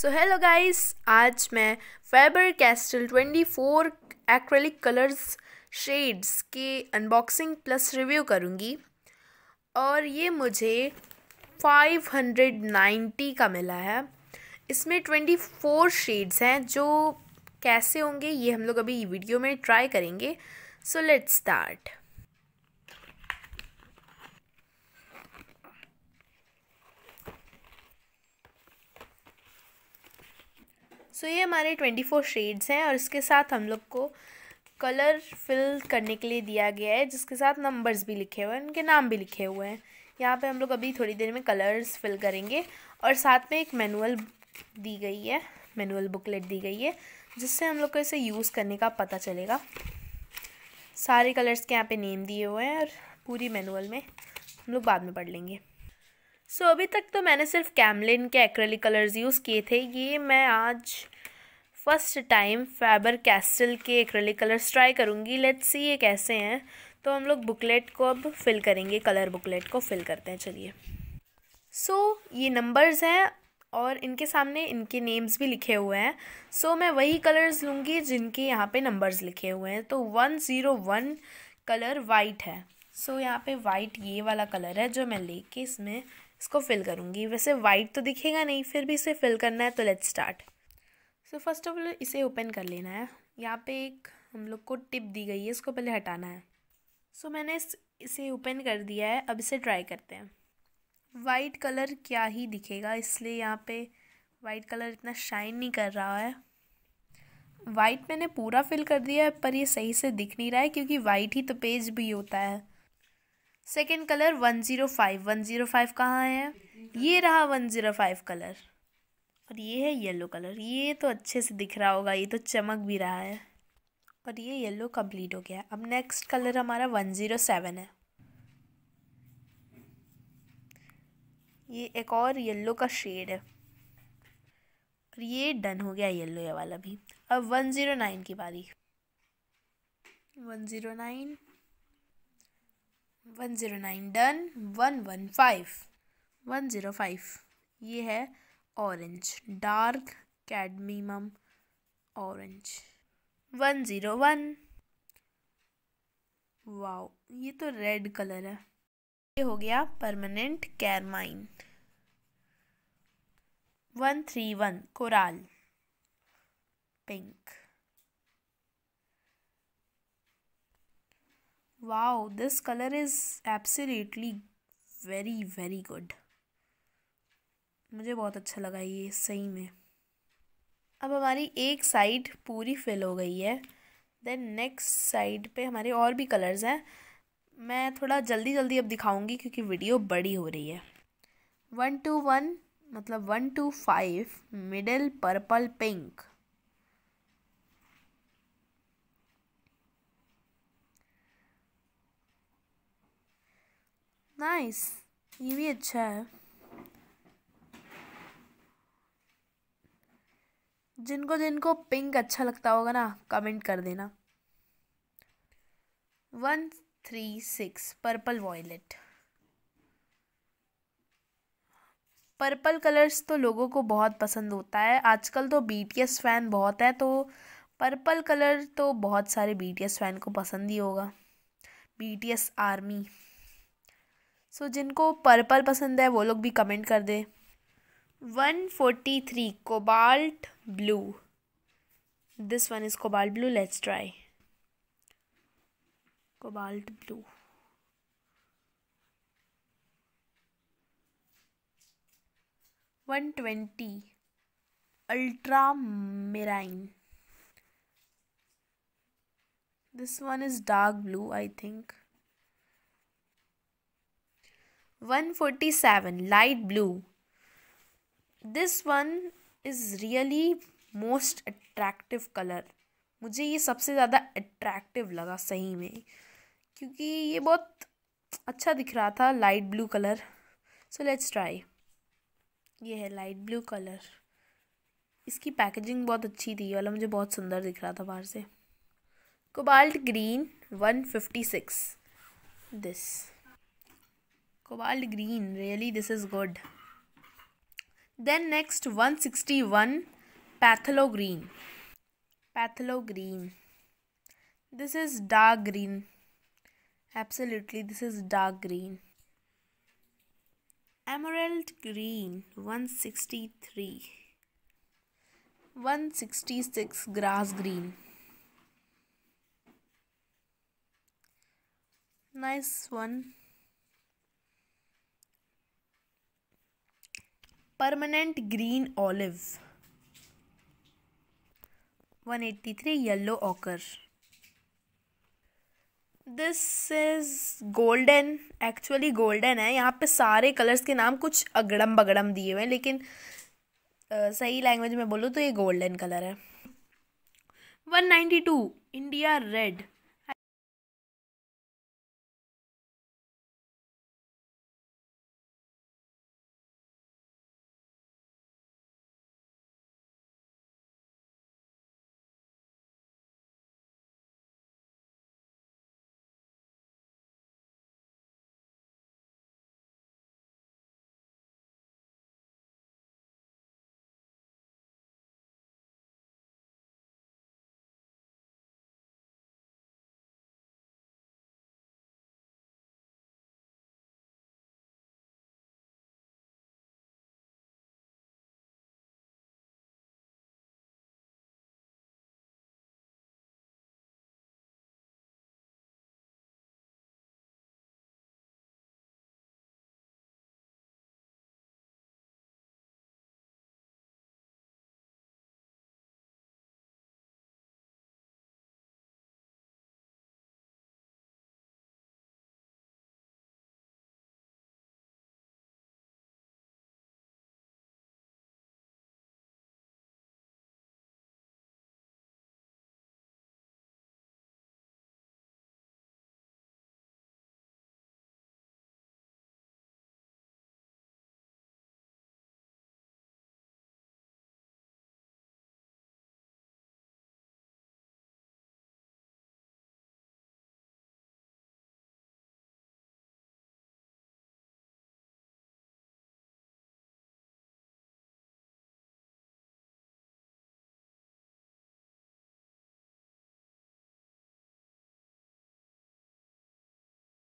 So hello guys आज मैं Faber Castell 24 acrylic colours shades के अनबॉक्सिंग प्लस रिव्यू करूँगी। और ये मुझे 590 का मिला है। इसमें 24 शेड्स हैं जो कैसे होंगे ये हम लोग अभी वीडियो में ट्राई करेंगे। So let's start so so, ये हमारे ट्वेंटी फोर शेड्स हैं और इसके साथ हम लोग को कलर फिल करने के लिए दिया गया है जिसके साथ नंबर्स भी लिखे हुए हैं उनके नाम भी लिखे हुए हैं। यहाँ पे हम लोग अभी थोड़ी देर में कलर्स फिल करेंगे और साथ में एक मैनुअल दी गई है मैनुअल बुकलेट दी गई है जिससे हम लोग को इसे यूज़ करने का पता चलेगा। सारे कलर्स के यहाँ पे नेम दिए हुए हैं और पूरी मैनुअल में हम लोग बाद में पढ़ लेंगे। सो so, अभी तक तो मैंने सिर्फ़ कैमलिन के एक्रेलिक कलर्स यूज़ किए थे। ये मैं आज फ़र्स्ट टाइम फैबर कैस्टल के एक्रेलिक कलर्स ट्राई करूँगी। लेट्स सी ये कैसे हैं। तो हम लोग बुकलेट को अब फिल करेंगे। कलर बुकलेट को फिल करते हैं। चलिए। सो so, ये नंबर्स हैं और इनके सामने इनके नेम्स भी लिखे हुए हैं। सो so, मैं वही कलर्स लूँगी जिनके यहाँ पे नंबर्स लिखे हुए हैं। तो one zero one colour white है। सो so, यहाँ पे वाइट ये वाला कलर है जो मैं लेके इसमें इसको फिल करूँगी। वैसे वाइट तो दिखेगा नहीं फिर भी इसे फिल करना है तो let's start so first of all इसे ओपन कर लेना है। यहाँ पे एक हम लोग को टिप दी गई है इसको पहले हटाना है। सो so, मैंने इस इसे ओपन कर दिया है अब इसे ट्राई करते हैं। वाइट कलर क्या ही दिखेगा इसलिए यहाँ पे वाइट कलर इतना शाइन नहीं कर रहा है। वाइट मैंने पूरा फिल कर दिया है पर ये सही से दिख नहीं रहा है क्योंकि वाइट ही तो पेज भी होता है। Second colour one zero five one zero five कहाँ है? ये रहा वन ज़ीरो फाइव कलर और ये है येलो कलर ये तो अच्छे से दिख रहा होगा, ये तो चमक भी रहा है। और ये येलो कंप्लीट हो गया अब नेक्स्ट कलर हमारा वन ज़ीरो सेवन है। ये एक और येलो का शेड है। और ये डन हो गया येलो ये वाला भी। अब वन ज़ीरो नाइन की बारी। One zero nine one zero nine done, one one five. One zero five, ये है orange dark cadmium orange one zero one. Wow ये तो रेड कलर है। ये हो गया permanent carmine one three one, coral. Pink wow, this color is absolutely very very good. मुझे बहुत अच्छा लगा ये सही में। अब हमारी एक साइड पूरी फिल हो गई है। देन नेक्स्ट साइड पे हमारे और भी कलर्स हैं। मैं थोड़ा जल्दी जल्दी अब दिखाऊँगी क्योंकि वीडियो बड़ी हो रही है। वन टू वन मतलब one two five middle purple pink nice ये भी अच्छा है। जिनको जिनको पिंक अच्छा लगता होगा ना कमेंट कर देना। One three six purple violet purple colours तो लोगों को बहुत पसंद होता है। आजकल तो बीटीएस फ़ैन बहुत है तो पर्पल कलर तो बहुत सारे बीटीएस फ़ैन को पसंद ही होगा। बीटीएस आर्मी सो so, जिनको पर्पल पसंद है वो लोग भी कमेंट कर दे। One forty three cobalt blue this one is cobalt blue let's try cobalt blue one twenty ultramarine this one is dark blue I think. 147 light blue. This one is really most attractive color. मुझे ये सबसे ज़्यादा attractive लगा सही में, क्योंकि ये बहुत अच्छा दिख रहा था light blue colour so let's try ये है लाइट ब्लू कलर इसकी पैकेजिंग बहुत अच्छी थी, वाला मुझे बहुत सुंदर दिख रहा था बाहर से. Cobalt green one fifty six this Cobalt green, really this is good. Then next 161 Patholo green. Patholo green. This is dark green. Absolutely, this is dark green. Emerald green 163. 166 grass green. Nice one. Permanent green olive. 183 yellow ochre. This is golden actually golden है। यहाँ पे सारे colours के नाम कुछ अगड़म बगड़म दिए हुए हैं लेकिन आ, सही लैंग्वेज में बोलूँ तो ये गोल्डन कलर है। One ninety two India red